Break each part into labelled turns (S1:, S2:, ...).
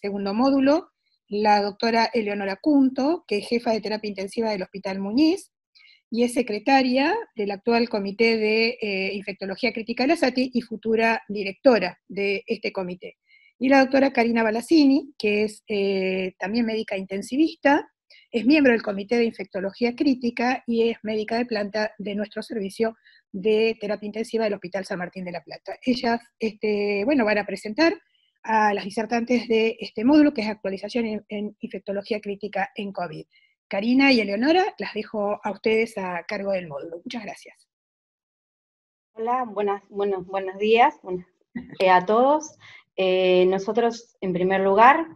S1: segundo módulo, la doctora Eleonora Cunto, que es jefa de terapia intensiva del Hospital Muñiz, y es secretaria del actual Comité de eh, Infectología Crítica de la SATI y futura directora de este comité. Y la doctora Karina Balassini, que es eh, también médica intensivista, es miembro del Comité de Infectología Crítica y es médica de planta de nuestro servicio de terapia intensiva del Hospital San Martín de la Plata. Ellas, este, bueno, van a presentar a las disertantes de este módulo, que es actualización en infectología crítica en COVID. Karina y Eleonora, las dejo a ustedes a cargo del módulo. Muchas gracias.
S2: Hola, buenas, buenos, buenos días eh, a todos. Eh, nosotros, en primer lugar,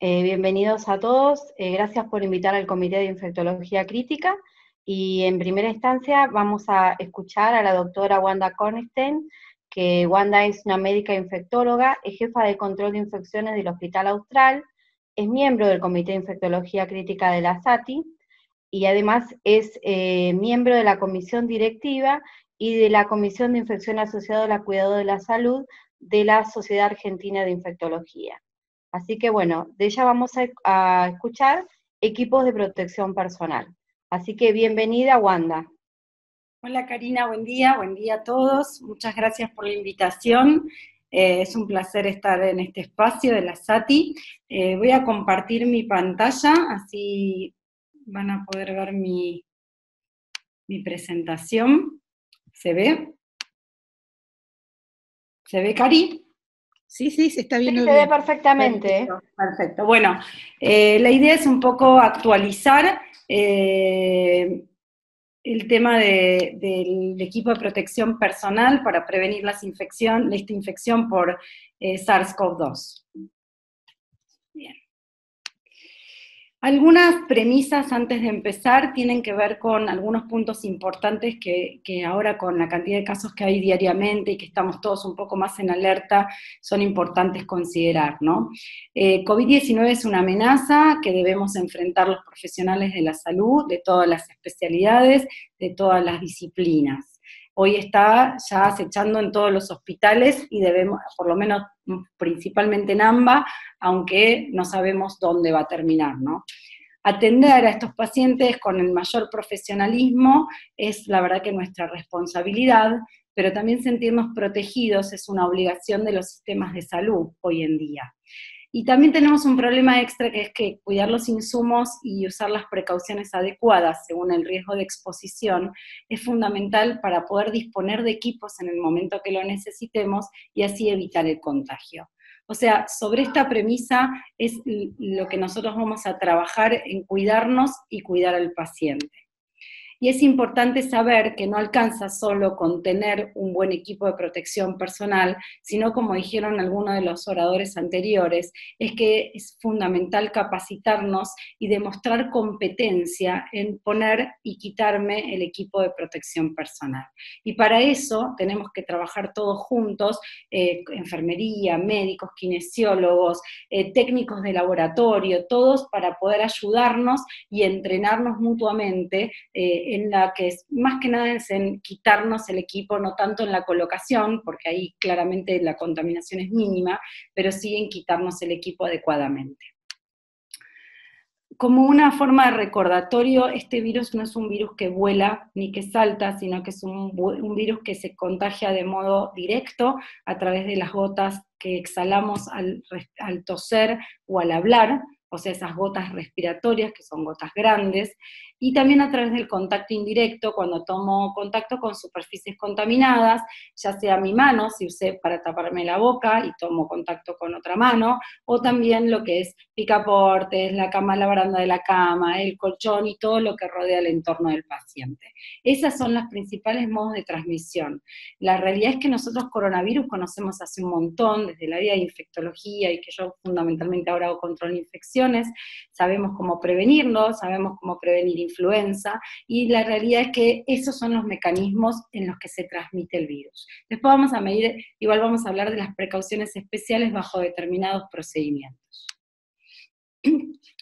S2: eh, bienvenidos a todos. gracias por invitar al Comité de Infectología Crítica. Y en primera instancia vamos a escuchar a la doctora Wanda Cornstein, que Wanda es una médica infectóloga, es jefa de control de infecciones del Hospital Austral, es miembro del Comité de Infectología Crítica de la SATI y además es eh, miembro de la comisión directiva y de la Comisión de Infección Asociada al Cuidado de la Salud de la Sociedad Argentina de Infectología. Así que bueno, de ella vamos a, escuchar equipos de protección personal. Así que bienvenida, Wanda.
S3: Hola Karina, buen día, buen día a todos. Muchas gracias por la invitación. Eh, es un placer estar en este espacio de la SATI. Eh, voy a compartir mi pantalla, así van a poder ver mi, mi presentación. ¿Se ve? ¿Se ve, Cari?
S1: Sí, sí, se está viendo.
S2: Sí, se ve perfectamente.
S3: Perfecto. Bueno, eh, la idea es un poco actualizar el tema del equipo de protección personal para prevenir las infección, esta infección por eh, SARS-CoV-2. Bien. Algunas premisas antes de empezar tienen que ver con algunos puntos importantes que, ahora con la cantidad de casos que hay diariamente y que estamos todos un poco más en alerta, son importantes considerar. ¿no? Eh, COVID-19 es una amenaza que debemos enfrentar los profesionales de la salud, de todas las especialidades, de todas las disciplinas hoy está ya acechando en todos los hospitales y debemos, por lo menos principalmente en AMBA, aunque no sabemos dónde va a terminar, ¿no? Atender a estos pacientes con el mayor profesionalismo es la verdad que nuestra responsabilidad, pero también sentirnos protegidos es una obligación de los sistemas de salud hoy en día. Y también tenemos un problema extra que es que cuidar los insumos y usar las precauciones adecuadas según el riesgo de exposición es fundamental para poder disponer de equipos en el momento que lo necesitemos y así evitar el contagio. O sea, sobre esta premisa es lo que nosotros vamos a trabajar en cuidarnos y cuidar al paciente. Y es importante saber que no alcanza solo con tener un buen equipo de protección personal, sino como dijeron algunos de los oradores anteriores, es que es fundamental capacitarnos y demostrar competencia en poner y quitarme el equipo de protección personal. Y para eso tenemos que trabajar todos juntos, eh, enfermería, médicos, kinesiólogos, eh, técnicos de laboratorio, todos para poder ayudarnos y entrenarnos mutuamente. Eh, en la que es, más que nada es en quitarnos el equipo, no tanto en la colocación, porque ahí claramente la contaminación es mínima, pero sí en quitarnos el equipo adecuadamente. Como una forma de recordatorio, este virus no es un virus que vuela ni que salta, sino que es un, virus que se contagia de modo directo a través de las gotas que exhalamos al, al toser o al hablar, o sea, esas gotas respiratorias, que son gotas grandes, y también a través del contacto indirecto, cuando tomo contacto con superficies contaminadas, ya sea mi mano, si usé para taparme la boca y tomo contacto con otra mano, o también lo que es picaportes, la cama, la baranda de la cama, el colchón y todo lo que rodea el entorno del paciente. Esas son las principales modos de transmisión. La realidad es que nosotros coronavirus conocemos hace un montón, desde la área de infectología y que yo fundamentalmente ahora hago control de infecciones, sabemos cómo prevenirlo, sabemos cómo prevenir y la realidad es que esos son los mecanismos en los que se transmite el virus. Después vamos a medir, igual vamos a hablar de las precauciones especiales bajo determinados procedimientos.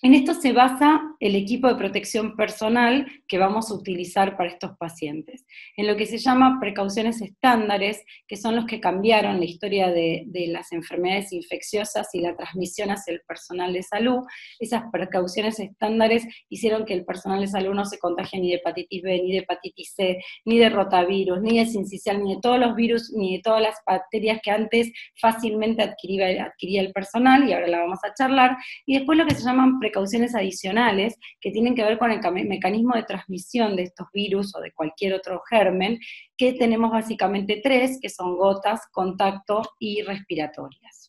S3: En esto se basa el equipo de protección personal que vamos a utilizar para estos pacientes, en lo que se llama precauciones estándares, que son los que cambiaron la historia de, las enfermedades infecciosas y la transmisión hacia el personal de salud. Esas precauciones estándares hicieron que el personal de salud no se contagie ni de hepatitis B, ni de hepatitis C, ni de rotavirus, ni de sincicial, ni de todos los virus, ni de todas las bacterias que antes fácilmente adquiría, adquiría el personal, y ahora la vamos a charlar, y después lo que se llaman precauciones adicionales que tienen que ver con el mecanismo de transmisión de estos virus o de cualquier otro germen, que tenemos básicamente tres, que son gotas, contacto y respiratorias.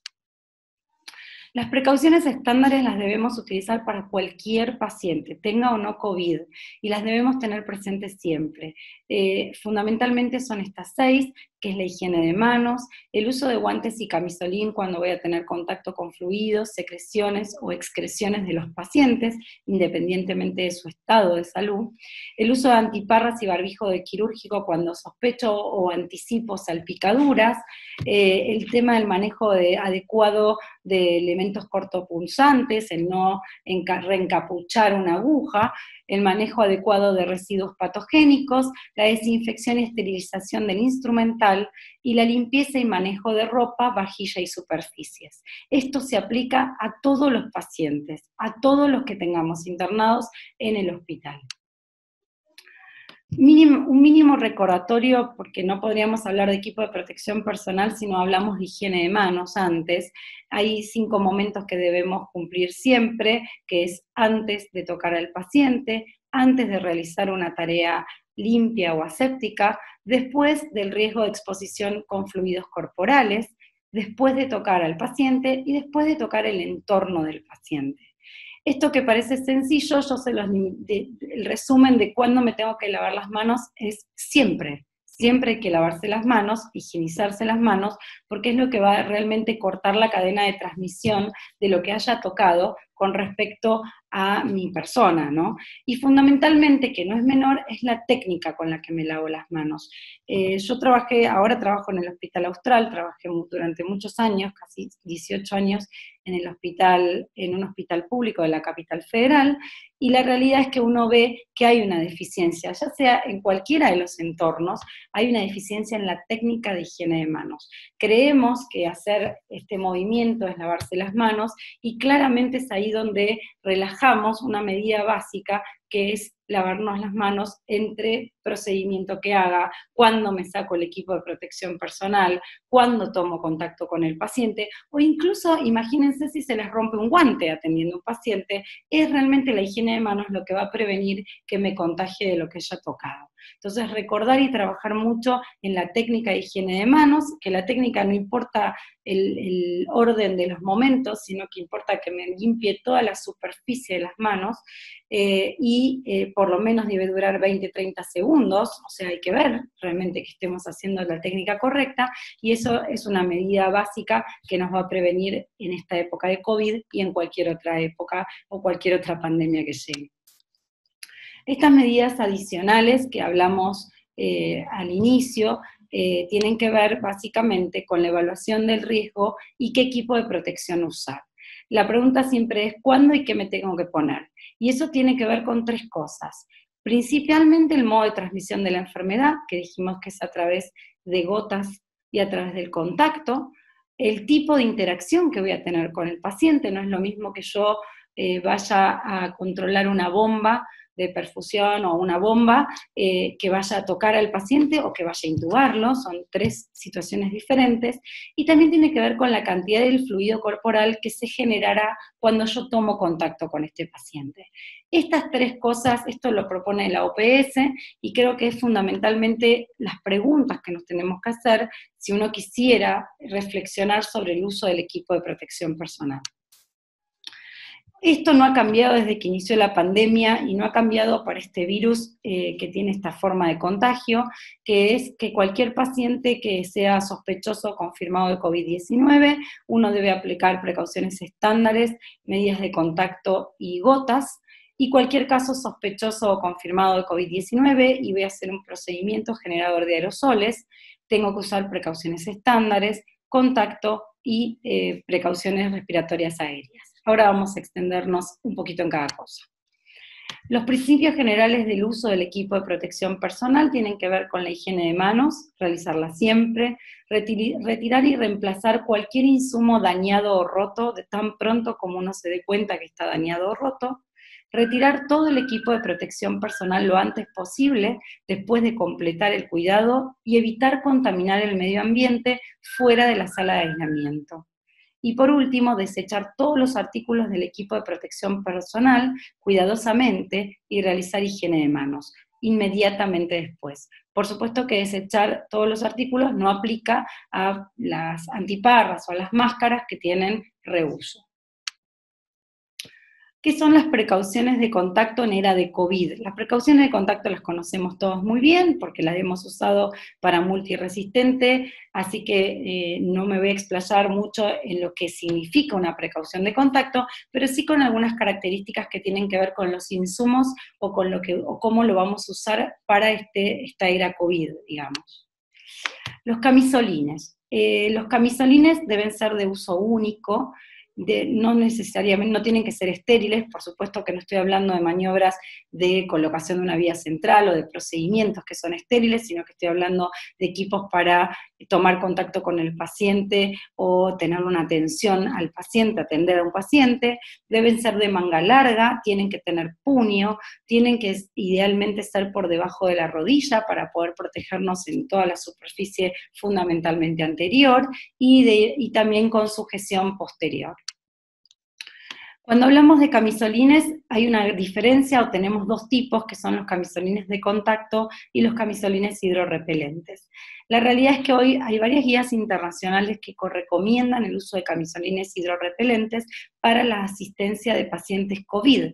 S3: Las precauciones estándares las debemos utilizar para cualquier paciente, tenga o no COVID, y las debemos tener presentes siempre. Eh, fundamentalmente son estas seis, que es la higiene de manos, el uso de guantes y camisolín cuando voy a tener contacto con fluidos, secreciones o excreciones de los pacientes, independientemente de su estado de salud, el uso de antiparras y barbijo de quirúrgico cuando sospecho o anticipo salpicaduras, eh, el tema del manejo adecuado de elementos cortopunzantes, el no reencapuchar una aguja, el manejo adecuado de residuos patogénicos, la desinfección y esterilización del instrumental y la limpieza y manejo de ropa, vajilla y superficies. Esto se aplica a todos los pacientes, a todos los que tengamos internados en el hospital un mínimo recordatorio, porque no podríamos hablar de equipo de protección personal si no hablamos de higiene de manos antes. Hay cinco momentos que debemos cumplir siempre, que es antes de tocar al paciente, antes de realizar una tarea limpia o aséptica, después del riesgo de exposición con fluidos corporales, después de tocar al paciente y después de tocar el entorno del paciente. Esto que parece sencillo, yo sé los, el resumen de cuándo me tengo que lavar las manos es siempre. Siempre hay que lavarse las manos, higienizarse las manos, porque es lo que va a realmente cortar la cadena de transmisión de lo que haya tocado con respecto a mi persona, ¿no? Y fundamentalmente, que no es menor, es la técnica con la que me lavo las manos. Eh, yo trabajé, ahora trabajo en el Hospital Austral, trabajé durante muchos años, casi 18 años, en el hospital, en un hospital público de la capital federal, y la realidad es que uno ve que hay una deficiencia, ya sea en cualquiera de los entornos, hay una deficiencia en la técnica de higiene de manos. Creemos que hacer este movimiento es lavarse las manos, y claramente es ahí donde relajamos una medida básica que es lavarnos las manos entre procedimiento que haga, cuando me saco el equipo de protección personal, cuando tomo contacto con el paciente, o incluso imagínense si se les rompe un guante atendiendo a un paciente, es realmente la higiene de manos lo que va a prevenir que me contagie de lo que haya tocado. Entonces, recordar y trabajar mucho en la técnica de higiene de manos, que la técnica no importa el, orden de los momentos, sino que importa que me limpie toda la superficie de las manos eh, y eh, por lo menos debe durar 20-30 segundos, o sea, hay que ver realmente que estemos haciendo la técnica correcta y eso es una medida básica que nos va a prevenir en esta época de COVID y en cualquier otra época o cualquier otra pandemia que llegue. Estas medidas adicionales que hablamos eh, al inicio eh, tienen que ver básicamente con la evaluación del riesgo y qué equipo de protección usar. La pregunta siempre es cuándo y qué me tengo que poner. Y eso tiene que ver con tres cosas. Principalmente el modo de transmisión de la enfermedad, que dijimos que es a través de gotas y a través del contacto. El tipo de interacción que voy a tener con el paciente, no es lo mismo que yo eh, vaya a controlar una bomba de perfusión o una bomba eh, que vaya a tocar al paciente o que vaya a intubarlo, son tres situaciones diferentes, y también tiene que ver con la cantidad del fluido corporal que se generará cuando yo tomo contacto con este paciente. Estas tres cosas, esto lo propone la OPS y creo que es fundamentalmente las preguntas que nos tenemos que hacer si uno quisiera reflexionar sobre el uso del equipo de protección personal. Esto no ha cambiado desde que inició la pandemia y no ha cambiado para este virus eh, que tiene esta forma de contagio, que es que cualquier paciente que sea sospechoso o confirmado de COVID-19, uno debe aplicar precauciones estándares, medidas de contacto y gotas, y cualquier caso sospechoso o confirmado de COVID-19 y voy a hacer un procedimiento generador de aerosoles, tengo que usar precauciones estándares, contacto y eh, precauciones respiratorias aéreas. Ahora vamos a extendernos un poquito en cada cosa. Los principios generales del uso del equipo de protección personal tienen que ver con la higiene de manos, realizarla siempre, retirar y reemplazar cualquier insumo dañado o roto de tan pronto como uno se dé cuenta que está dañado o roto, retirar todo el equipo de protección personal lo antes posible después de completar el cuidado y evitar contaminar el medio ambiente fuera de la sala de aislamiento. Y por último, desechar todos los artículos del equipo de protección personal cuidadosamente y realizar higiene de manos inmediatamente después. Por supuesto que desechar todos los artículos no aplica a las antiparras o a las máscaras que tienen reuso. ¿Qué son las precauciones de contacto en era de COVID? Las precauciones de contacto las conocemos todos muy bien porque las hemos usado para multiresistente, así que eh, no me voy a explayar mucho en lo que significa una precaución de contacto, pero sí con algunas características que tienen que ver con los insumos o con lo que, o cómo lo vamos a usar para este, esta era COVID, digamos. Los camisolines. Eh, los camisolines deben ser de uso único, no necesariamente, no tienen que ser estériles, por supuesto que no estoy hablando de maniobras de colocación de una vía central o de procedimientos que son estériles, sino que estoy hablando de equipos para tomar contacto con el paciente o tener una atención al paciente, atender a un paciente, deben ser de manga larga, tienen que tener puño, tienen que idealmente estar por debajo de la rodilla para poder protegernos en toda la superficie fundamentalmente anterior y, y también con sujeción posterior. Cuando hablamos de camisolines, hay una diferencia o tenemos dos tipos, que son los camisolines de contacto y los camisolines hidrorrepelentes. La realidad es que hoy hay varias guías internacionales que recomiendan el uso de camisolines hidrorrepelentes para la asistencia de pacientes COVID.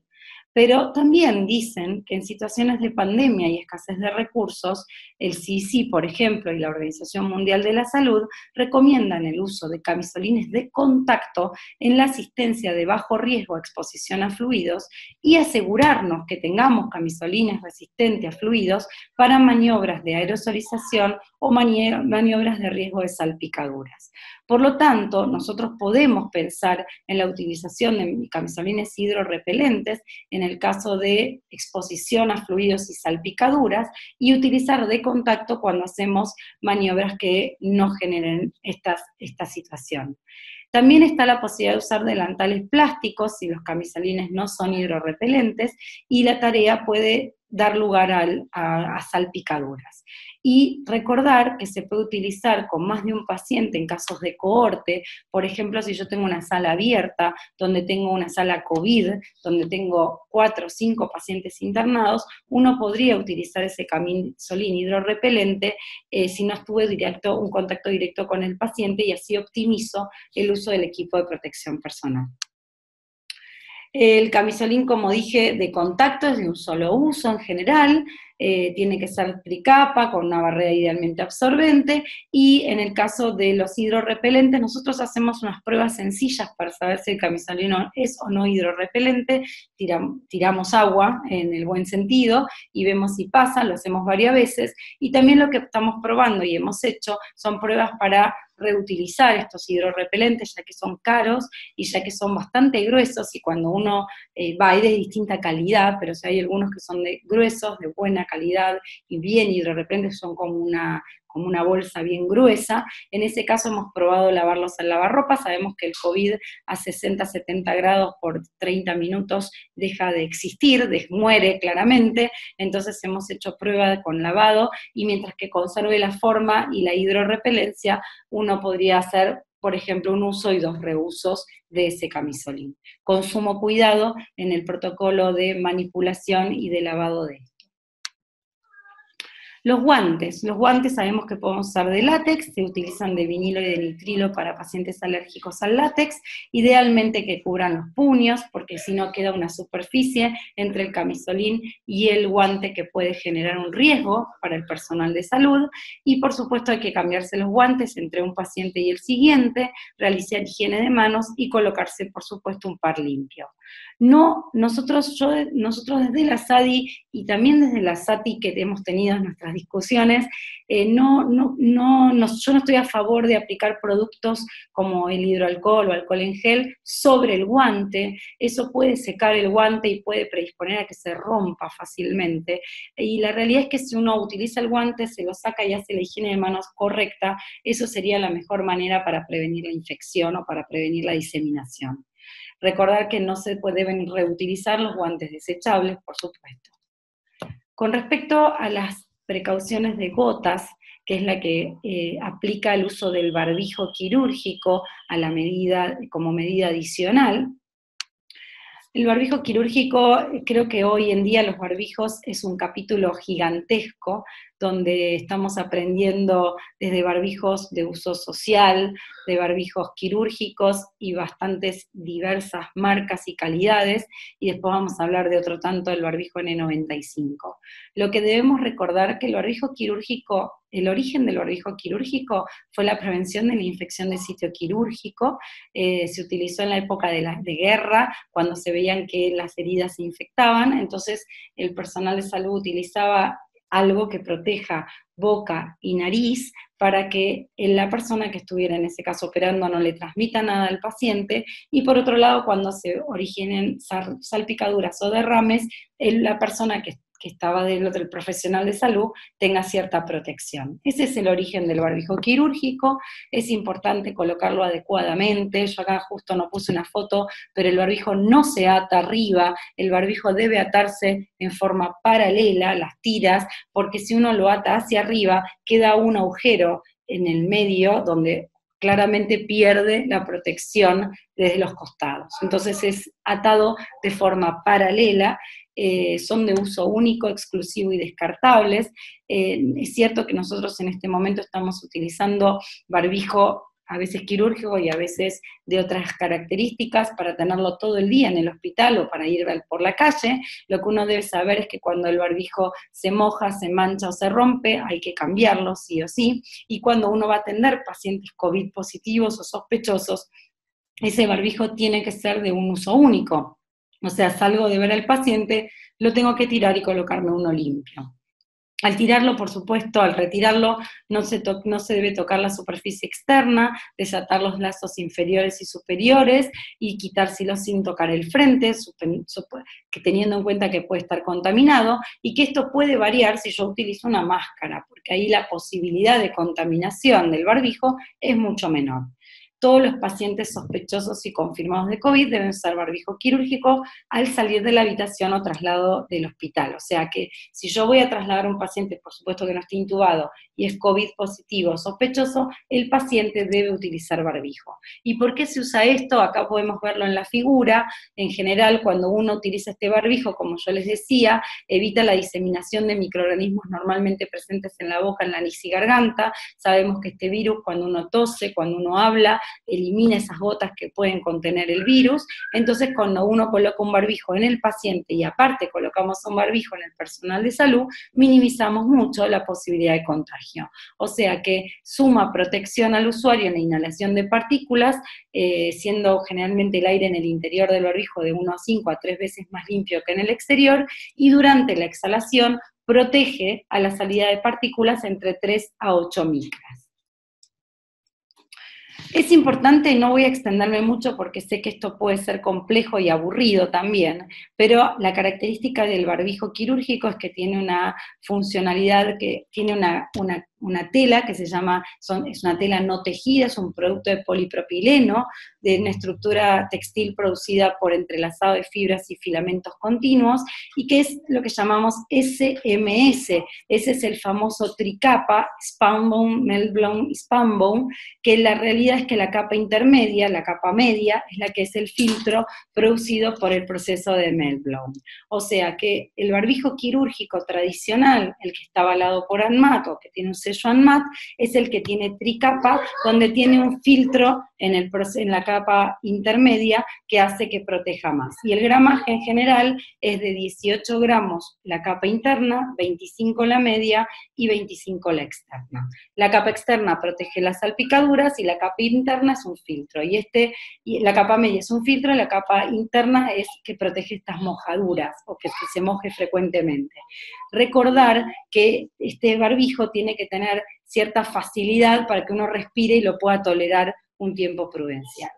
S3: Pero también dicen que en situaciones de pandemia y escasez de recursos, el CIC, por ejemplo, y la Organización Mundial de la Salud recomiendan el uso de camisolines de contacto en la asistencia de bajo riesgo a exposición a fluidos y asegurarnos que tengamos camisolines resistentes a fluidos para maniobras de aerosolización o maniobras de riesgo de salpicaduras. Por lo tanto, nosotros podemos pensar en la utilización de camisolines hidrorrepelentes en el caso de exposición a fluidos y salpicaduras y utilizar de contacto cuando hacemos maniobras que no generen esta situación. También está la posibilidad de usar delantales plásticos si los camisolines no son hidrorrepelentes y la tarea puede dar lugar a, salpicaduras. Y recordar que se puede utilizar con más de un paciente en casos de cohorte, por ejemplo, si yo tengo una sala abierta, donde tengo una sala COVID, donde tengo cuatro o cinco pacientes internados, uno podría utilizar ese camisolín hidrorrepelente eh, si no estuve directo, un contacto directo con el paciente y así optimizo el uso del equipo de protección personal. El camisolín, como dije, de contacto es de un solo uso en general, eh, tiene que ser tricapa con una barrera idealmente absorbente y en el caso de los hidrorrepelentes nosotros hacemos unas pruebas sencillas para saber si el camisolino es o no hidrorrepelente, tiramos agua en el buen sentido y vemos si pasa, lo hacemos varias veces y también lo que estamos probando y hemos hecho son pruebas para reutilizar estos hidrorrepelentes, ya que son caros y ya que son bastante gruesos, y cuando uno eh, va, hay de distinta calidad, pero si hay algunos que son de gruesos, de buena calidad y bien hidrorrepelentes, son como una, como una bolsa bien gruesa. En ese caso hemos probado lavarlos al lavarropa, sabemos que el COVID a 60, 70 grados por 30 minutos deja de existir, muere claramente, entonces hemos hecho prueba con lavado y mientras que conserve la forma y la hidrorrepelencia, uno podría hacer por ejemplo, un uso y dos reusos de ese camisolín. Consumo cuidado en el protocolo de manipulación y de lavado de los guantes. Los guantes sabemos que podemos usar de látex, se utilizan de vinilo y de nitrilo para pacientes alérgicos al látex, idealmente que cubran los puños, porque si no queda una superficie entre el camisolín y el guante que puede generar un riesgo para el personal de salud, y por supuesto hay que cambiarse los guantes entre un paciente y el siguiente, realizar higiene de manos y colocarse por supuesto un par limpio. No, nosotros, yo, nosotros desde la SADI y también desde la SATI que hemos tenido en nuestras discusiones, eh, no, no, no, yo no estoy a favor de aplicar productos como el hidroalcohol o alcohol en gel sobre el guante, eso puede secar el guante y puede predisponer a que se rompa fácilmente. Y la realidad es que si uno utiliza el guante, se lo saca y hace la higiene de manos correcta, eso sería la mejor manera para prevenir la infección o para prevenir la diseminación. Recordar que no se deben reutilizar los guantes desechables, por supuesto. Con respecto a las precauciones de gotas, que es la que eh, aplica el uso del barbijo quirúrgico a la medida, como medida adicional, el barbijo quirúrgico, creo que hoy en día los barbijos es un capítulo gigantesco donde estamos aprendiendo desde barbijos de uso social, de barbijos quirúrgicos y bastantes diversas marcas y calidades, y después vamos a hablar de otro tanto del barbijo N95. Lo que debemos recordar que el barbijo quirúrgico, el origen del barbijo quirúrgico fue la prevención de la infección de sitio quirúrgico, eh, se utilizó en la época de, la, de guerra, cuando se veían que las heridas se infectaban, entonces el personal de salud utilizaba algo que proteja boca y nariz para que la persona que estuviera en ese caso operando no le transmita nada al paciente. Y por otro lado cuando se originen salpicaduras o derrames, la persona que que estaba del otro profesional de salud tenga cierta protección. Ese es el origen del barbijo quirúrgico, es importante colocarlo adecuadamente, yo acá justo no puse una foto, pero el barbijo no se ata arriba, el barbijo debe atarse en forma paralela, las tiras, porque si uno lo ata hacia arriba, queda un agujero en el medio donde claramente pierde la protección desde los costados. Entonces es atado de forma paralela eh, son de uso único, exclusivo y descartables. Eh, es cierto que nosotros en este momento estamos utilizando barbijo a veces quirúrgico y a veces de otras características para tenerlo todo el día en el hospital o para ir por la calle. Lo que uno debe saber es que cuando el barbijo se moja, se mancha o se rompe, hay que cambiarlo sí o sí. Y cuando uno va a atender pacientes COVID positivos o sospechosos, ese barbijo tiene que ser de un uso único. O sea, salgo de ver al paciente, lo tengo que tirar y colocarme uno limpio. Al tirarlo, por supuesto, al retirarlo, no se, no se, debe tocar la superficie externa, desatar los lazos inferiores y superiores y quitárselo sin tocar el frente, que teniendo en cuenta que puede estar contaminado y que esto puede variar si yo utilizo una máscara, porque ahí la posibilidad de contaminación del barbijo es mucho menor todos los pacientes sospechosos y confirmados de COVID deben usar barbijo quirúrgico al salir de la habitación o traslado del hospital. O sea que si yo voy a trasladar a un paciente, por supuesto que no esté intubado y es COVID positivo o sospechoso, el paciente debe utilizar barbijo. ¿Y por qué se usa esto? Acá podemos verlo en la figura. En general, cuando uno utiliza este barbijo, como yo les decía, evita la diseminación de microorganismos normalmente presentes en la boca, en la nariz y garganta. Sabemos que este virus, cuando uno tose, cuando uno habla, elimina esas gotas que pueden contener el virus. Entonces, cuando uno coloca un barbijo en el paciente y aparte colocamos un barbijo en el personal de salud, minimizamos mucho la posibilidad de contagio. O sea que suma protección al usuario en la inhalación de partículas, eh, siendo generalmente el aire en el interior del barbijo de 1 a 5 a 3 veces más limpio que en el exterior, y durante la exhalación protege a la salida de partículas entre 3 a 8 micras. Es importante, no voy a extenderme mucho porque sé que esto puede ser complejo y aburrido también, pero la característica del barbijo quirúrgico es que tiene una funcionalidad, que tiene una, una una tela que se llama, es una tela no tejida, es un producto de polipropileno, de una estructura textil producida por entrelazado de fibras y filamentos continuos, y que es lo que llamamos SMS. Ese es el famoso tricapa, Spambone, Meltblown y Spambone, que la realidad es que la capa intermedia, la capa media, es la que es el filtro producido por el proceso de Meltblown. O sea que el barbijo quirúrgico tradicional, el que está avalado por ANMAT o que tiene un ANMAT, es el que tiene tricapa, donde tiene un filtro en, el, en la capa intermedia que hace que proteja más. Y el gramaje en general es de 18 gramos la capa interna, 25 la media y 25 la externa. La capa externa protege las salpicaduras y la capa interna es un filtro. Y, este, y la capa media es un filtro la capa interna es que protege estas mojaduras o que se moje frecuentemente. Recordar que este barbijo tiene que tener cierta facilidad para que uno respire y lo pueda tolerar un tiempo prudencial.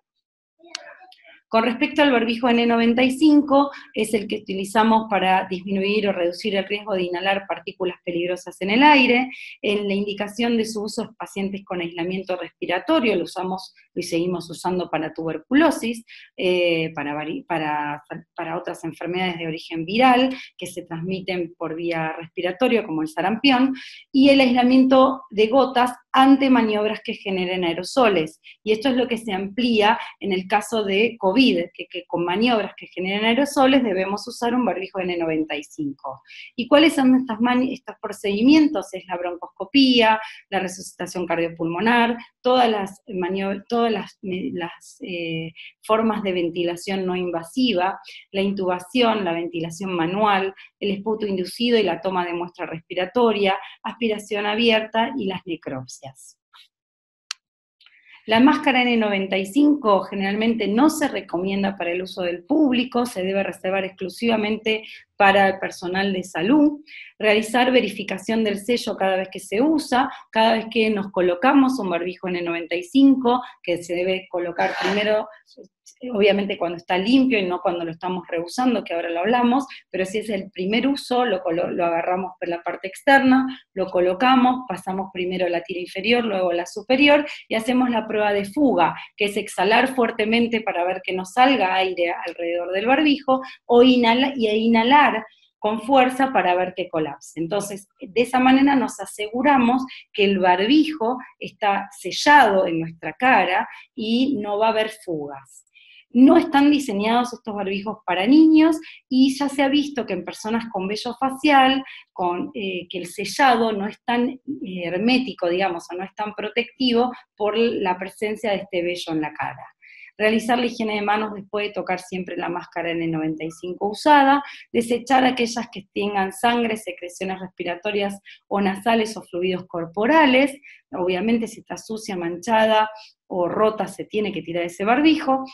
S3: Con respecto al barbijo N95, es el que utilizamos para disminuir o reducir el riesgo de inhalar partículas peligrosas en el aire. En la indicación de su uso en pacientes con aislamiento respiratorio, lo usamos y seguimos usando para tuberculosis, eh, para, para, para otras enfermedades de origen viral que se transmiten por vía respiratoria, como el sarampión, y el aislamiento de gotas ante maniobras que generen aerosoles. Y esto es lo que se amplía en el caso de COVID, que, con maniobras que generen aerosoles debemos usar un barbijo N95. ¿Y cuáles son estos, estos procedimientos? Es la broncoscopía, la resucitación cardiopulmonar, todas las, todas las, eh, formas de ventilación no invasiva, la intubación, la ventilación manual, el esputo inducido y la toma de muestra respiratoria, aspiración abierta y las necropsias. La máscara N95 generalmente no se recomienda para el uso del público, se debe reservar exclusivamente para el personal de salud, realizar verificación del sello cada vez que se usa, cada vez que nos colocamos un barbijo N95, que se debe colocar primero, obviamente cuando está limpio y no cuando lo estamos reusando, que ahora lo hablamos, pero si es el primer uso, lo, lo agarramos por la parte externa, lo colocamos, pasamos primero la tira inferior, luego la superior, y hacemos la prueba de fuga, que es exhalar fuertemente para ver que no salga aire alrededor del barbijo, o inhalar, y inhalar con fuerza para ver que colapse. Entonces, de esa manera nos aseguramos que el barbijo está sellado en nuestra cara y no va a haber fugas. No están diseñados estos barbijos para niños y ya se ha visto que en personas con vello facial, eh, que el sellado no es tan eh, hermético, digamos, o no es tan protectivo por la presencia de este vello en la cara. Realizar la higiene de manos después de tocar siempre la máscara N95 usada, desechar aquellas que tengan sangre, secreciones respiratorias o nasales o fluidos corporales, obviamente si está sucia, manchada o rota se tiene que tirar ese barbijo,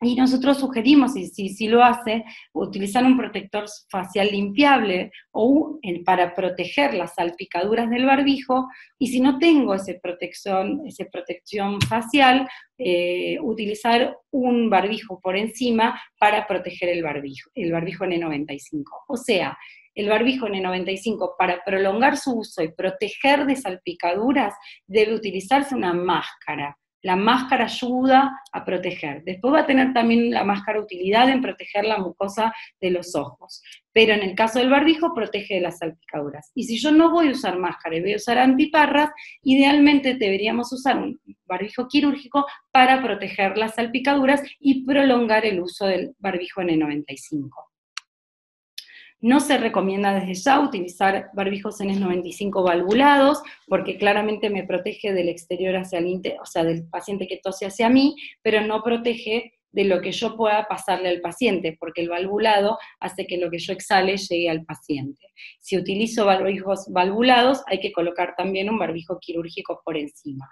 S3: y nosotros sugerimos, y si, si, lo hace, utilizar un protector facial limpiable o para proteger las salpicaduras del barbijo. Y si no tengo esa protección, esa protección facial, eh, utilizar un barbijo por encima para proteger el barbijo, el barbijo N95. O sea, el barbijo N95 para prolongar su uso y proteger de salpicaduras debe utilizarse una máscara la máscara ayuda a proteger. Después va a tener también la máscara utilidad en proteger la mucosa de los ojos. Pero en el caso del barbijo, protege de las salpicaduras. Y si yo no voy a usar máscara y voy a usar antiparras, idealmente deberíamos usar un barbijo quirúrgico para proteger las salpicaduras y prolongar el uso del barbijo N95. No se recomienda desde ya utilizar barbijos N95 valvulados, porque claramente me protege del exterior hacia el interior, o sea, del paciente que tose hacia mí, pero no protege de lo que yo pueda pasarle al paciente, porque el valvulado hace que lo que yo exhale llegue al paciente. Si utilizo barbijos valvulados, hay que colocar también un barbijo quirúrgico por encima.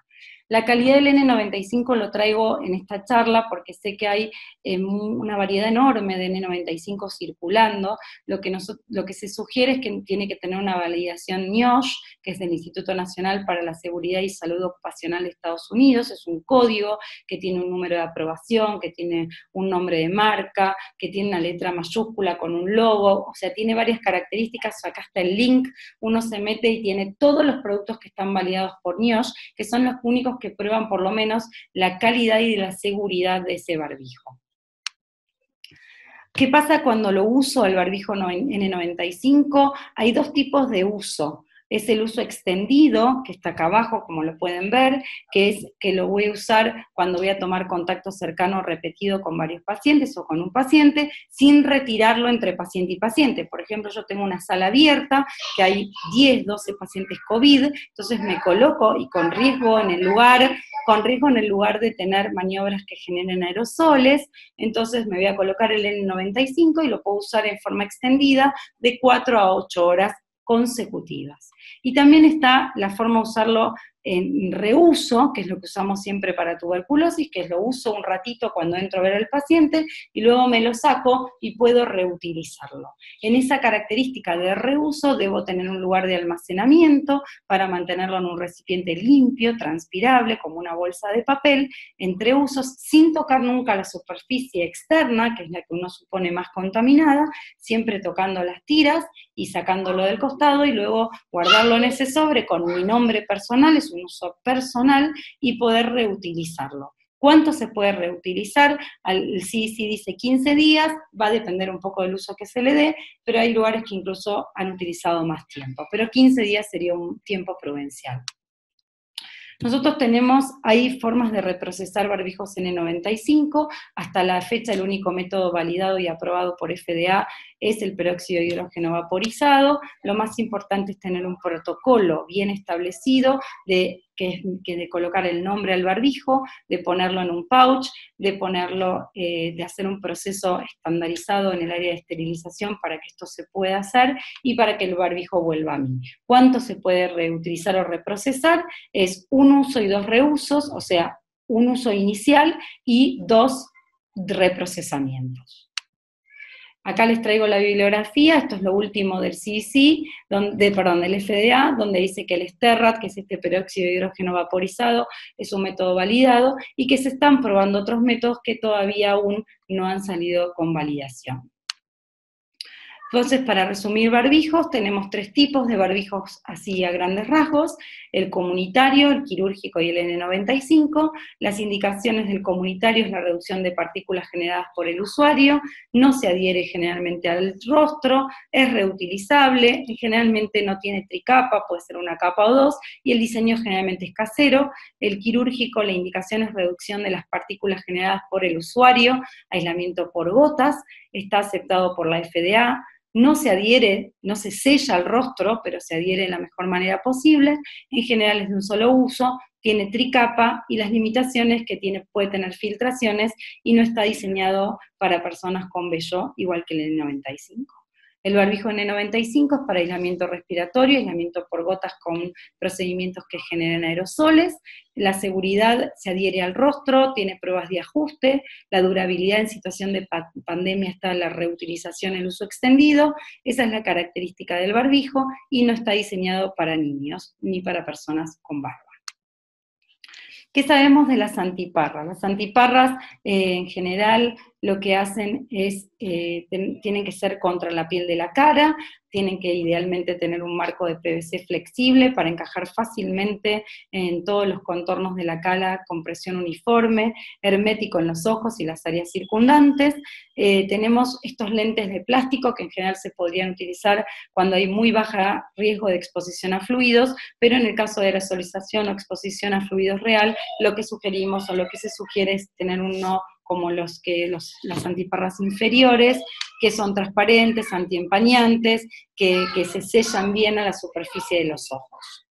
S3: La calidad del N95 lo traigo en esta charla porque sé que hay eh, una variedad enorme de N95 circulando. Lo que, lo que se sugiere es que tiene que tener una validación NIOSH, que es del Instituto Nacional para la Seguridad y Salud Ocupacional de Estados Unidos. Es un código que tiene un número de aprobación, que tiene un nombre de marca, que tiene una letra mayúscula con un logo, o sea, tiene varias características. Acá está el link, uno se mete y tiene todos los productos que están validados por NIOSH, que son los únicos que prueban por lo menos la calidad y la seguridad de ese barbijo. ¿Qué pasa cuando lo uso el barbijo N95? Hay dos tipos de uso es el uso extendido, que está acá abajo, como lo pueden ver, que es que lo voy a usar cuando voy a tomar contacto cercano repetido con varios pacientes o con un paciente, sin retirarlo entre paciente y paciente. Por ejemplo, yo tengo una sala abierta, que hay 10, 12 pacientes COVID, entonces me coloco y con riesgo en el lugar con riesgo en el lugar de tener maniobras que generen aerosoles, entonces me voy a colocar el N95 y lo puedo usar en forma extendida de 4 a 8 horas consecutivas. Y también está la forma de usarlo en reuso, que es lo que usamos siempre para tuberculosis, que es lo uso un ratito cuando entro a ver al paciente y luego me lo saco y puedo reutilizarlo. En esa característica de reuso debo tener un lugar de almacenamiento para mantenerlo en un recipiente limpio, transpirable, como una bolsa de papel, entre usos, sin tocar nunca la superficie externa, que es la que uno supone más contaminada, siempre tocando las tiras y sacándolo del costado y luego guardarlo en ese sobre con mi nombre personal, un uso personal y poder reutilizarlo. ¿Cuánto se puede reutilizar? Si, si dice 15 días, va a depender un poco del uso que se le dé, pero hay lugares que incluso han utilizado más tiempo, pero 15 días sería un tiempo prudencial. Nosotros tenemos ahí formas de reprocesar barbijos N95, hasta la fecha el único método validado y aprobado por FDA es el peróxido de hidrógeno vaporizado. Lo más importante es tener un protocolo bien establecido de que, de colocar el nombre al barbijo, de ponerlo en un pouch, de ponerlo, eh, de hacer un proceso estandarizado en el área de esterilización para que esto se pueda hacer y para que el barbijo vuelva a mí. ¿Cuánto se puede reutilizar o reprocesar? Es un uso y dos reusos, o sea, un uso inicial y dos reprocesamientos. Acá les traigo la bibliografía, esto es lo último del CIC, donde, del FDA, donde dice que el Sterrat, que es este peróxido de hidrógeno vaporizado, es un método validado y que se están probando otros métodos que todavía aún no han salido con validación. Entonces, para resumir barbijos, tenemos tres tipos de barbijos así a grandes rasgos, el comunitario, el quirúrgico y el N95. Las indicaciones del comunitario es la reducción de partículas generadas por el usuario, no se adhiere generalmente al rostro, es reutilizable, generalmente no tiene tricapa, puede ser una capa o dos, y el diseño generalmente es casero. El quirúrgico, la indicación es reducción de las partículas generadas por el usuario, aislamiento por gotas, está aceptado por la FDA, no se adhiere, no se sella al rostro, pero se adhiere de la mejor manera posible, en general es de un solo uso, tiene tricapa y las limitaciones que tiene, puede tener filtraciones y no está diseñado para personas con vello, igual que el N95. El barbijo N95 es para aislamiento respiratorio, aislamiento por gotas con procedimientos que generan aerosoles. La seguridad se adhiere al rostro, tiene pruebas de ajuste. La durabilidad en situación de pandemia está la reutilización, el uso extendido. Esa es la característica del barbijo y no está diseñado para niños ni para personas con barba. ¿Qué sabemos de las antiparras? Las antiparras eh, en general lo que hacen es, eh, tienen que ser contra la piel de la cara, tienen que idealmente tener un marco de PVC flexible para encajar fácilmente en todos los contornos de la cara con presión uniforme, hermético en los ojos y las áreas circundantes. Eh, tenemos estos lentes de plástico que en general se podrían utilizar cuando hay muy baja riesgo de exposición a fluidos, pero en el caso de aerosolización o exposición a fluidos real, lo que sugerimos o lo que se sugiere es tener uno como los que las antiparras inferiores, que son transparentes, antiempañantes, que, que se sellan bien a la superficie de los ojos.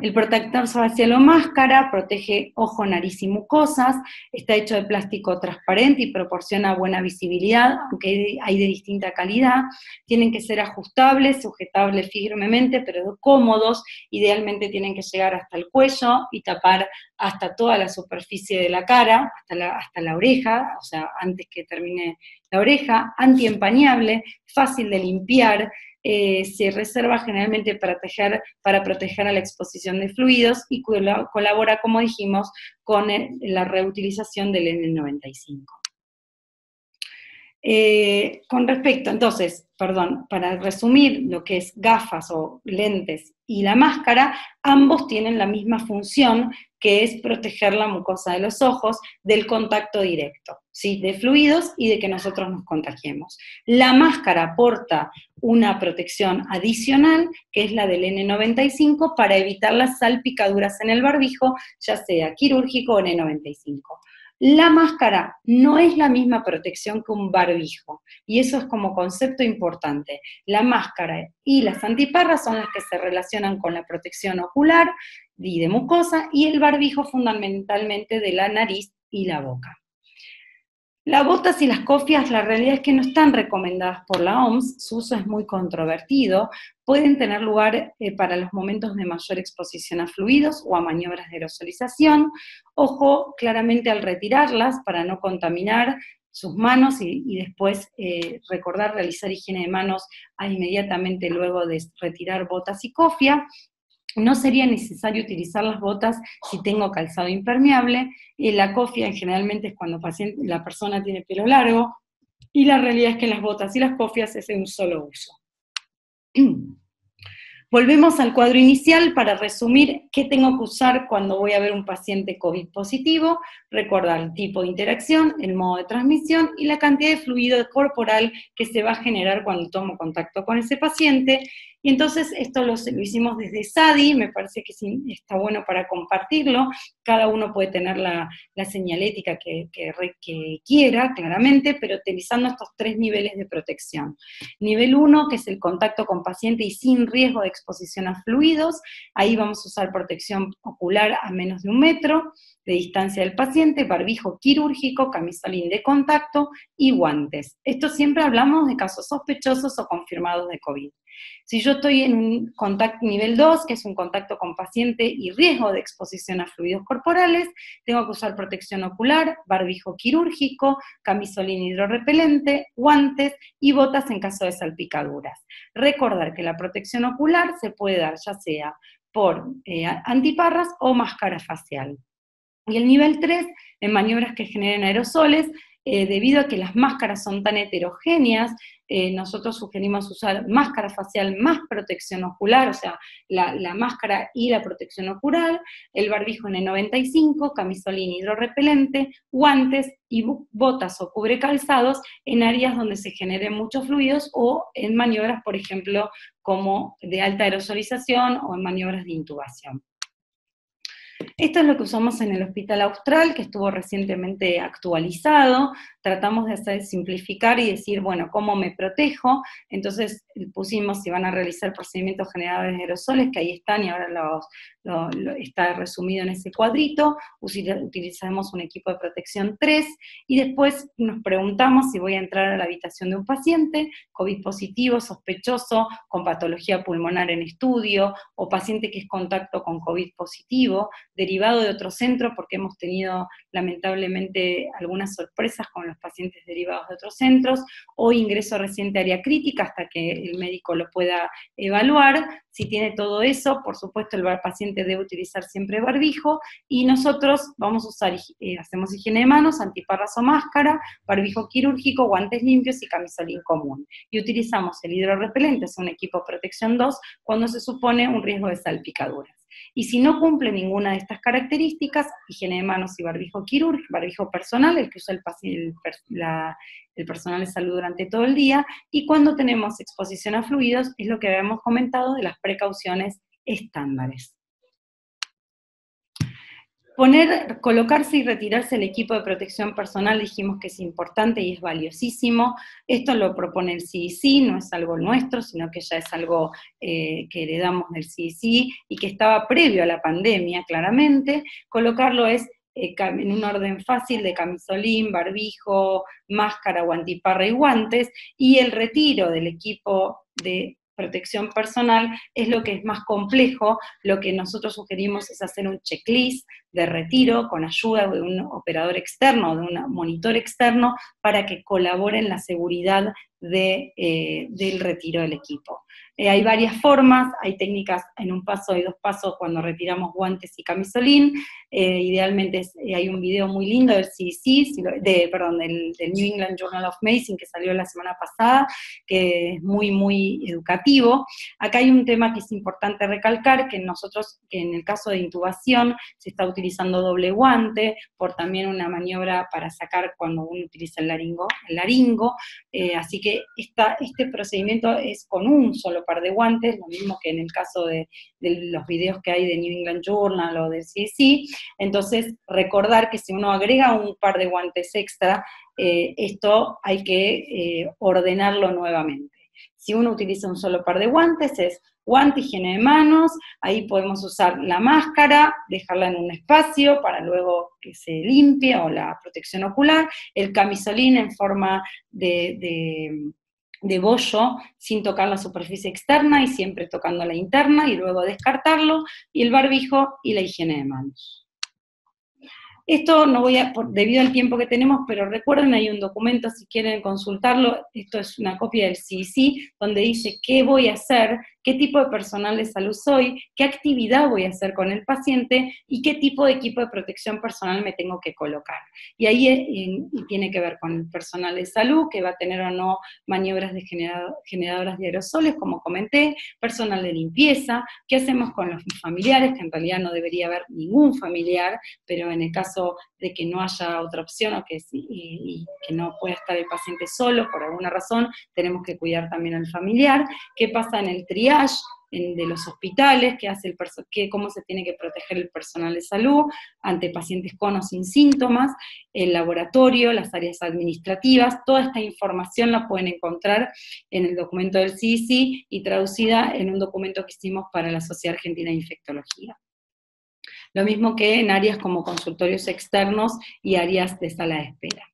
S3: El protector facial o máscara protege ojo, nariz y mucosas, está hecho de plástico transparente y proporciona buena visibilidad, aunque hay de distinta calidad. Tienen que ser ajustables, sujetables firmemente, pero cómodos. Idealmente tienen que llegar hasta el cuello y tapar hasta toda la superficie de la cara, hasta la, hasta la oreja, o sea, antes que termine la oreja, antiempañable, fácil de limpiar, eh, se reserva generalmente para para proteger a la exposición de fluidos y colabora, como dijimos, con la reutilización del N95. Eh, con respecto, entonces, perdón, para resumir lo que es gafas o lentes y la máscara, ambos tienen la misma función, que es proteger la mucosa de los ojos del contacto directo, ¿sí? de fluidos y de que nosotros nos contagiemos. La máscara aporta una protección adicional, que es la del N95, para evitar las salpicaduras en el barbijo, ya sea quirúrgico o N95. La máscara no es la misma protección que un barbijo, y eso es como concepto importante. La máscara y las antiparras son las que se relacionan con la protección ocular y de mucosa, y el barbijo fundamentalmente de la nariz y la boca. Las botas y las cofias, la realidad es que no están recomendadas por la OMS, su uso es muy controvertido, pueden tener lugar eh, para los momentos de mayor exposición a fluidos o a maniobras de aerosolización. Ojo claramente al retirarlas para no contaminar sus manos y, después eh, recordar realizar higiene de manos inmediatamente luego de retirar botas y cofia. No sería necesario utilizar las botas si tengo calzado impermeable. Y la cofia generalmente es cuando la persona tiene pelo largo. Y la realidad es que las botas y las cofias es de un solo uso. Volvemos al cuadro inicial para resumir qué tengo que usar cuando voy a ver un paciente COVID positivo, recordar el tipo de interacción, el modo de transmisión y la cantidad de fluido corporal que se va a generar cuando tomo contacto con ese paciente y entonces esto lo, hicimos desde SADI, me parece que está bueno para compartirlo, cada uno puede tener la, señalética que, quiera, claramente, pero utilizando estos tres niveles de protección. Nivel 1, que es el contacto con paciente y sin riesgo de exposición a fluidos, ahí vamos a usar protección ocular a menos de un metro de distancia del paciente, barbijo quirúrgico, camisolín de contacto y guantes. Esto siempre hablamos de casos sospechosos o confirmados de COVID. Si yo estoy en un contacto nivel 2, que es un contacto con paciente y riesgo de exposición a fluidos corporales, tengo que usar protección ocular, barbijo quirúrgico, camisolín hidrorrepelente, guantes y botas en caso de salpicaduras. Recordar que la protección ocular se puede dar ya sea por eh, antiparras o máscara facial. Y el nivel 3, en maniobras que generen aerosoles, eh, debido a que las máscaras son tan heterogéneas, eh, nosotros sugerimos usar máscara facial más protección ocular, o sea, la, máscara y la protección ocular, el barbijo N95, camisolín hidrorrepelente, guantes y botas o cubre calzados en áreas donde se generen muchos fluidos o en maniobras, por ejemplo, como de alta aerosolización o en maniobras de intubación. Esto es lo que usamos en el Hospital Austral, que estuvo recientemente actualizado. Tratamos de simplificar y decir, bueno, ¿cómo me protejo? Entonces pusimos si van a realizar procedimientos generadores de aerosoles, que ahí están y ahora los, está resumido en ese cuadrito, utilizamos un equipo de protección 3 y después nos preguntamos si voy a entrar a la habitación de un paciente, COVID positivo, sospechoso, con patología pulmonar en estudio, o paciente que es contacto con COVID positivo, derivado de otro centro, porque hemos tenido lamentablemente algunas sorpresas con los pacientes derivados de otros centros, o ingreso reciente a área crítica hasta que el médico lo pueda evaluar. Si tiene todo eso, por supuesto el paciente debe utilizar siempre barbijo, y nosotros vamos a usar, eh, hacemos higiene de manos, antiparras o máscara, barbijo quirúrgico, guantes limpios y camisolín común. Y utilizamos el hidrorrepelente, es un equipo protección 2, cuando se supone un riesgo de salpicaduras. Y si no cumple ninguna de estas características, higiene de manos y barbijo quirúrgico, barbijo personal, el que usa el, el personal de salud durante todo el día, y cuando tenemos exposición a fluidos, es lo que habíamos comentado de las precauciones estándares. Poner, colocarse y retirarse el equipo de protección personal dijimos que es importante y es valiosísimo. Esto lo propone el CDC, no es algo nuestro, sino que ya es algo eh, que heredamos del CDC y que estaba previo a la pandemia, claramente. Colocarlo es eh, en un orden fácil de camisolín, barbijo, máscara, guantiparra y guantes, y el retiro del equipo de protección personal es lo que es más complejo. Lo que nosotros sugerimos es hacer un checklist de retiro con ayuda de un operador externo, de un monitor externo, para que colabore en la seguridad eh, del retiro del equipo. Eh, hay varias formas, hay técnicas en un paso y dos pasos cuando retiramos guantes y camisolín. Eh, idealmente hay un video muy lindo del CDC, de, perdón, del, New England Journal of Medicine que salió la semana pasada, que es muy, muy educativo. Acá hay un tema que es importante recalcar, que nosotros, en el caso de intubación, se está utilizando doble guante, por también una maniobra para sacar cuando uno utiliza el laringo, el laringo así que este procedimiento es con un solo par de guantes, lo mismo que en el caso de, los videos que hay de New England Journal o de CDC. Entonces, recordar que si uno agrega un par de guantes extra, eh, esto hay que eh, ordenarlo nuevamente. Si uno utiliza un solo par de guantes, es guante, higiene de manos, ahí podemos usar la máscara, dejarla en un espacio para luego que se limpie o la protección ocular, el camisolín en forma de, bollo sin tocar la superficie externa y siempre tocando la interna y luego descartarlo, y el barbijo y la higiene de manos. Esto no voy a, debido al tiempo que tenemos, pero recuerden, hay un documento, si quieren consultarlo, esto es una copia del CIC, donde dice qué voy a hacer, qué tipo de personal de salud soy, qué actividad voy a hacer con el paciente y qué tipo de equipo de protección personal me tengo que colocar. Y ahí eh, tiene que ver con el personal de salud, que va a tener o no maniobras de generadoras de aerosoles, como comenté, personal de limpieza, qué hacemos con los familiares, que en realidad no debería haber ningún familiar, pero en el caso de que no haya otra opción o que, y, que no pueda estar el paciente solo por alguna razón, tenemos que cuidar también al familiar. ¿Qué pasa en el de los hospitales, qué hace el qué, cómo se tiene que proteger el personal de salud ante pacientes con o sin síntomas, el laboratorio, las áreas administrativas, toda esta información la pueden encontrar en el documento del CICI y traducida en un documento que hicimos para la Sociedad Argentina de Infectología. Lo mismo que en áreas como consultorios externos y áreas de sala de espera.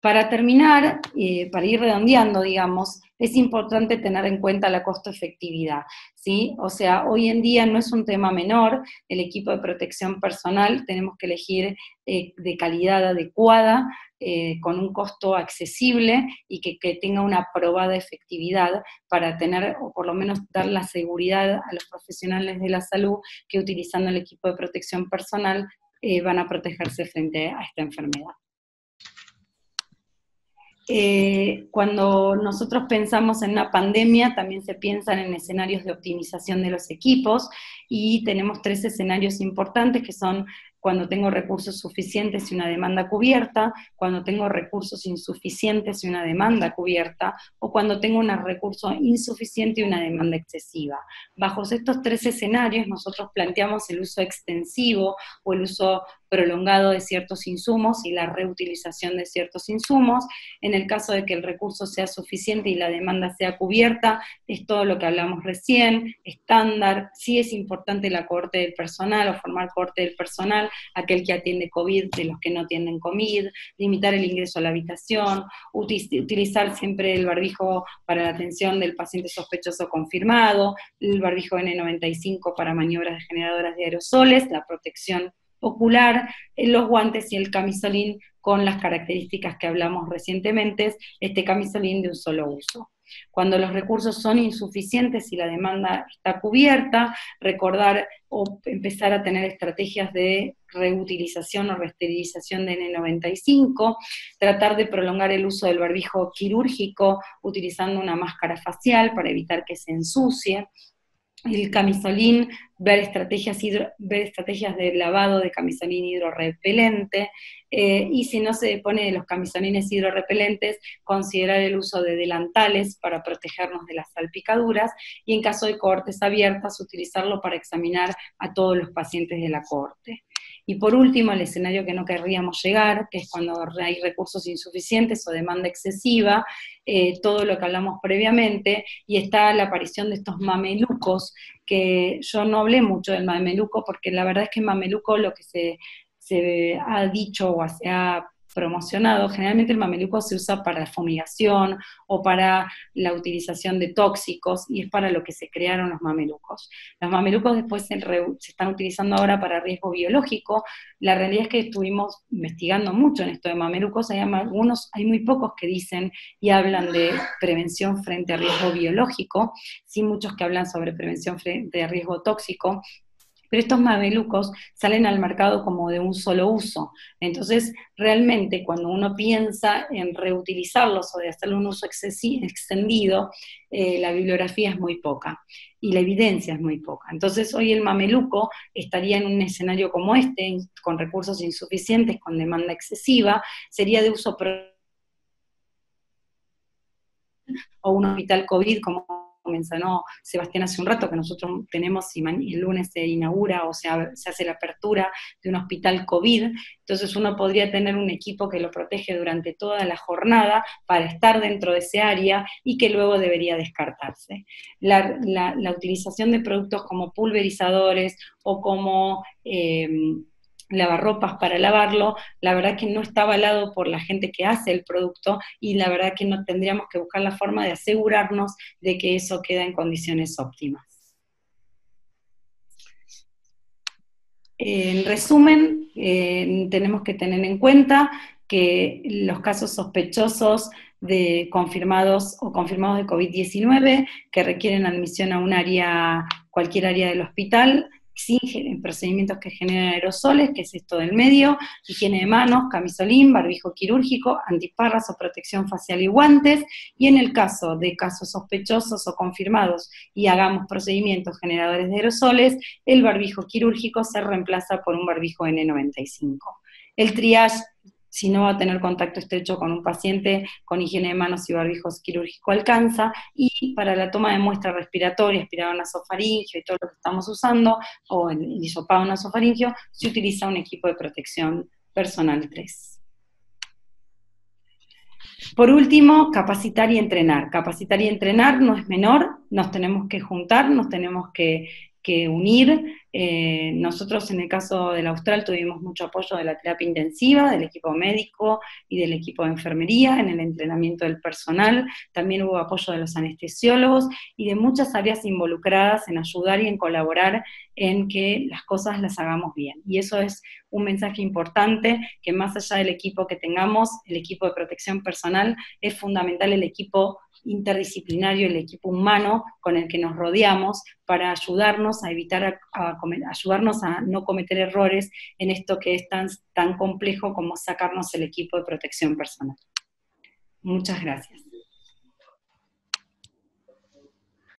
S3: Para terminar, eh, para ir redondeando, digamos, es importante tener en cuenta la costo-efectividad, ¿sí? O sea, hoy en día no es un tema menor, el equipo de protección personal tenemos que elegir eh, de calidad adecuada, eh, con un costo accesible y que, tenga una probada efectividad para tener, o por lo menos dar la seguridad a los profesionales de la salud que utilizando el equipo de protección personal van a protegerse frente a esta enfermedad. Eh, cuando nosotros pensamos en una pandemia, también se piensan en escenarios de optimización de los equipos y tenemos tres escenarios importantes que son cuando tengo recursos suficientes y una demanda cubierta, cuando tengo recursos insuficientes y una demanda cubierta, o cuando tengo un recurso insuficiente y una demanda excesiva. Bajo estos tres escenarios nosotros planteamos el uso extensivo o el uso prolongado de ciertos insumos y la reutilización de ciertos insumos. En el caso de que el recurso sea suficiente y la demanda sea cubierta, es todo lo que hablamos recién, estándar, sí es importante la cohorte del personal o formar cohorte del personal, aquel que atiende COVID de los que no atienden COVID, limitar el ingreso a la habitación, utilizar siempre el barbijo para la atención del paciente sospechoso confirmado, el barbijo N95 para maniobras generadoras de aerosoles, la protección ocular, los guantes y el camisolín con las características que hablamos recientemente, este camisolín de un solo uso. Cuando los recursos son insuficientes y la demanda está cubierta, recordar o empezar a tener estrategias de reutilización o reesterilización de N95, tratar de prolongar el uso del barbijo quirúrgico utilizando una máscara facial para evitar que se ensucie, el camisolín, ver estrategias, de lavado de camisolín hidrorepelente, eh, y si no se pone los camisolines hidrorepelentes, considerar el uso de delantales para protegernos de las salpicaduras, y en caso de cortes abiertas, utilizarlo para examinar a todos los pacientes de la corte. Y por último, el escenario que no querríamos llegar, que es cuando hay recursos insuficientes o demanda excesiva, eh, todo lo que hablamos previamente, y está la aparición de estos mamelucos, que yo no hablé mucho del mameluco, porque la verdad es que mameluco lo que se, se ha dicho o se ha promocionado, generalmente el mameluco se usa para fumigación o para la utilización de tóxicos y es para lo que se crearon los mamelucos. Los mamelucos después se, están utilizando ahora para riesgo biológico. La realidad es que estuvimos investigando mucho en esto de mamelucos, hay hay muy pocos que dicen y hablan de prevención frente a riesgo biológico, sí muchos que hablan sobre prevención frente a riesgo tóxico, pero estos mamelucos salen al mercado como de un solo uso. Entonces, realmente cuando uno piensa en reutilizarlos o de hacerle un uso extendido, eh, la bibliografía es muy poca y la evidencia es muy poca. Entonces, hoy el mameluco estaría en un escenario como este, con recursos insuficientes, con demanda excesiva, sería de uso o un hospital COVID como mencionó Sebastián hace un rato, que nosotros tenemos y el lunes se inaugura o se, se hace la apertura de un hospital COVID, entonces uno podría tener un equipo que lo protege durante toda la jornada para estar dentro de ese área y que luego debería descartarse. La, utilización de productos como pulverizadores o como... Eh, lavarropas para lavarlo, la verdad que no está avalado por la gente que hace el producto y la verdad que no tendríamos que buscar la forma de asegurarnos de que eso queda en condiciones óptimas. En resumen, eh, tenemos que tener en cuenta que los casos sospechosos de confirmados o confirmados de COVID-19 que requieren admisión a un área, cualquier área del hospital, sin procedimientos que generan aerosoles, que es esto del medio, higiene de manos, camisolín, barbijo quirúrgico, antiparras o protección facial y guantes, y en el caso de casos sospechosos o confirmados y hagamos procedimientos generadores de aerosoles, el barbijo quirúrgico se reemplaza por un barbijo N95. El triage si no va a tener contacto estrecho con un paciente con higiene de manos y barbijos quirúrgico alcanza, y para la toma de muestra respiratoria, aspirado nasofaringio y todo lo que estamos usando, o el hisopado nasofaringio, se utiliza un equipo de protección personal 3. Por último, capacitar y entrenar. Capacitar y entrenar no es menor, nos tenemos que juntar, nos tenemos que, unir, eh, nosotros en el caso del Austral tuvimos mucho apoyo de la terapia intensiva, del equipo médico y del equipo de enfermería en el entrenamiento del personal. También hubo apoyo de los anestesiólogos y de muchas áreas involucradas en ayudar y en colaborar en que las cosas las hagamos bien. Y eso es un mensaje importante, que más allá del equipo que tengamos, el equipo de protección personal, es fundamental el equipo interdisciplinario, el equipo humano con el que nos rodeamos para ayudarnos a evitar a ayudarnos a no cometer errores en esto que es tan, tan complejo como sacarnos el equipo de protección personal. Muchas gracias.